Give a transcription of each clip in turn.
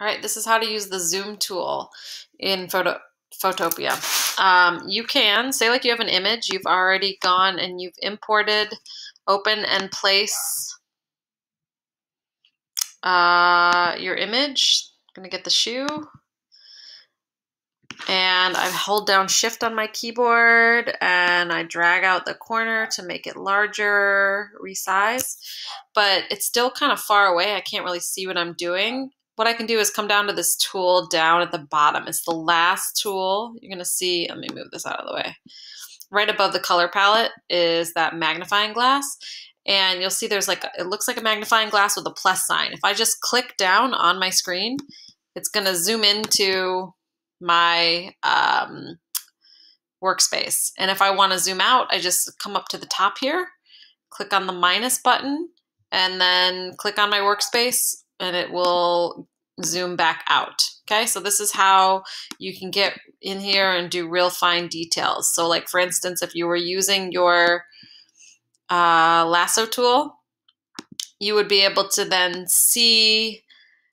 All right, this is how to use the zoom tool in Photo Photopea. Um, you can, say like you have an image, you've already gone and you've imported, open and place uh, your image. I'm gonna get the shoe. And I hold down shift on my keyboard and I drag out the corner to make it larger, resize. But it's still kind of far away. I can't really see what I'm doing what I can do is come down to this tool down at the bottom. It's the last tool. You're going to see, let me move this out of the way. Right above the color palette is that magnifying glass. And you'll see there's like, it looks like a magnifying glass with a plus sign. If I just click down on my screen, it's going to zoom into my um, workspace. And if I want to zoom out, I just come up to the top here, click on the minus button, and then click on my workspace and it will zoom back out. Okay, so this is how you can get in here and do real fine details. So like for instance, if you were using your uh, lasso tool, you would be able to then see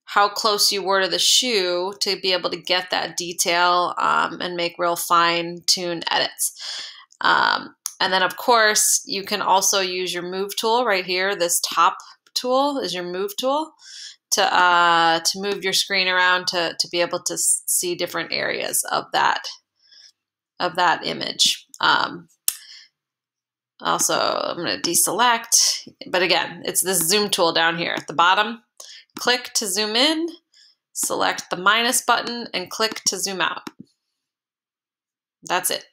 how close you were to the shoe to be able to get that detail um, and make real fine tuned edits. Um, and then of course, you can also use your move tool right here. This top tool is your move tool to uh, to move your screen around to to be able to see different areas of that of that image. Um, also, I'm going to deselect, but again, it's this zoom tool down here at the bottom. Click to zoom in, select the minus button, and click to zoom out. That's it.